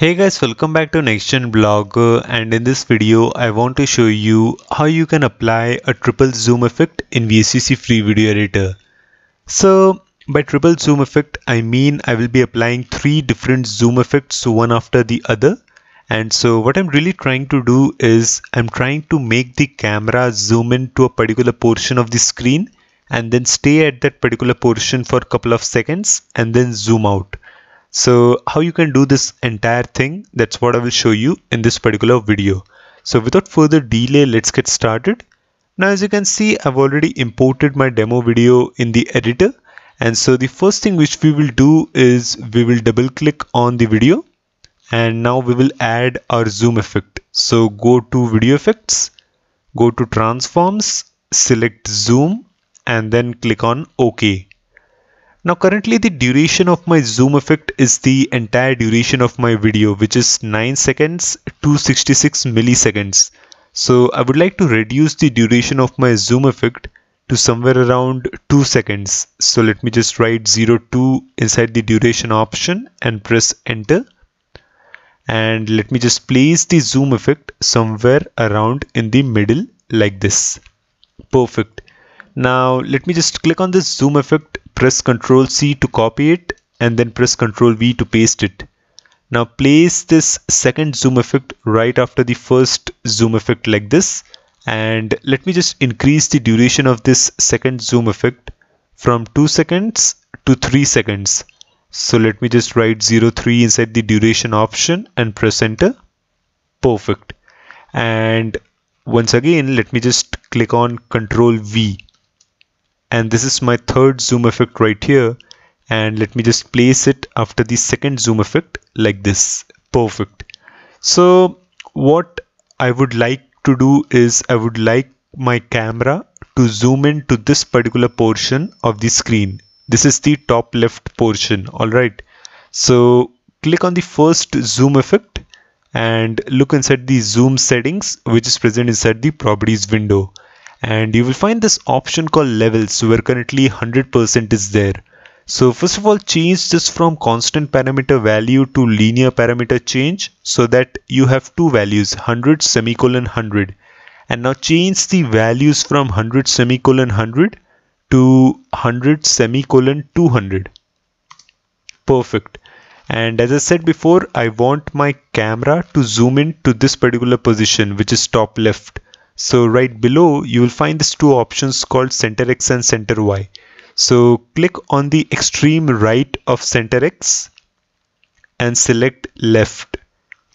Hey guys, welcome back to NextGen blog uh, and in this video I want to show you how you can apply a triple zoom effect in VSDC free video editor. So by triple zoom effect I mean I will be applying three different zoom effects one after the other and so what I'm really trying to do is I'm trying to make the camera zoom in to a particular portion of the screen and then stay at that particular portion for a couple of seconds and then zoom out. So how you can do this entire thing, that's what I will show you in this particular video. So without further delay, let's get started. Now as you can see, I've already imported my demo video in the editor. And so the first thing which we will do is we will double click on the video and now we will add our zoom effect. So go to video effects, go to transforms, select zoom and then click on OK. Now currently the duration of my zoom effect is the entire duration of my video which is 9 seconds 266 milliseconds. So I would like to reduce the duration of my zoom effect to somewhere around 2 seconds. So let me just write 02 inside the duration option and press enter. And let me just place the zoom effect somewhere around in the middle like this. Perfect. Now let me just click on this zoom effect press Ctrl C to copy it and then press Ctrl V to paste it. Now place this second zoom effect right after the first zoom effect like this and let me just increase the duration of this second zoom effect from 2 seconds to 3 seconds. So let me just write 03 inside the duration option and press enter. Perfect. And once again let me just click on Ctrl V and this is my third zoom effect right here. And let me just place it after the second zoom effect like this. Perfect. So what I would like to do is I would like my camera to zoom in to this particular portion of the screen. This is the top left portion. Alright so click on the first zoom effect and look inside the zoom settings which is present inside the properties window and you will find this option called levels where currently 100% is there. So first of all change this from constant parameter value to linear parameter change so that you have two values 100 semicolon 100 and now change the values from 100 semicolon 100 to 100 semicolon 200 perfect. And as I said before I want my camera to zoom in to this particular position which is top left so right below you will find these two options called center X and center Y. So click on the extreme right of center X and select left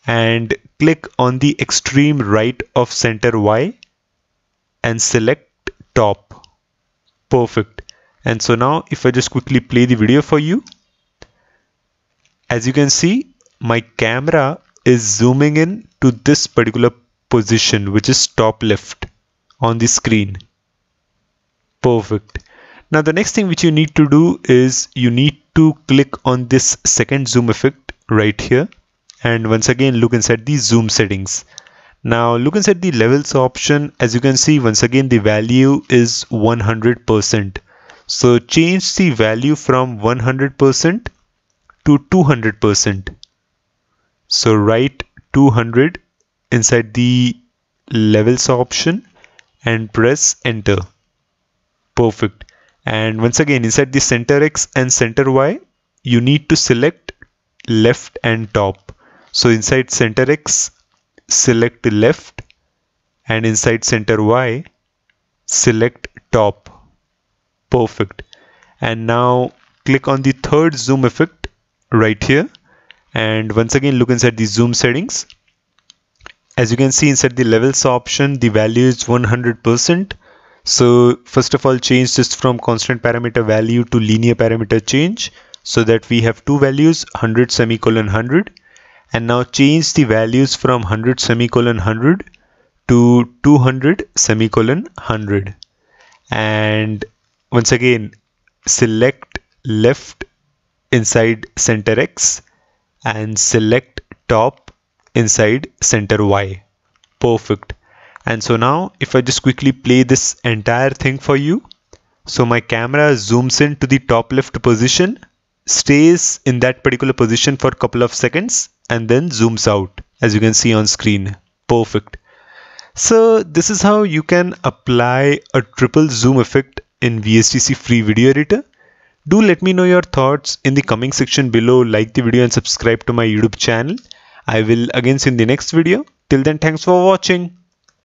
and click on the extreme right of center Y and select top. Perfect. And so now if I just quickly play the video for you, as you can see, my camera is zooming in to this particular position which is top left on the screen. Perfect. Now the next thing which you need to do is you need to click on this second zoom effect right here. And once again look inside the zoom settings. Now look inside the levels option. As you can see once again the value is 100% so change the value from 100% to 200% so write 200 inside the levels option and press enter. Perfect. And once again inside the center X and center Y you need to select left and top. So inside center X select left and inside center Y select top. Perfect. And now click on the third zoom effect right here. And once again look inside the zoom settings as you can see inside the levels option the value is 100% so first of all change this from constant parameter value to linear parameter change. So that we have two values 100 semicolon 100 and now change the values from 100 semicolon 100 to 200 semicolon 100 and once again select left inside center X and select top inside center Y. Perfect. And so now if I just quickly play this entire thing for you. So my camera zooms in to the top left position, stays in that particular position for a couple of seconds and then zooms out as you can see on screen. Perfect. So this is how you can apply a triple zoom effect in VSDC free video editor. Do let me know your thoughts in the comment section below, like the video and subscribe to my YouTube channel. I will again see in the next video. Till then, thanks for watching.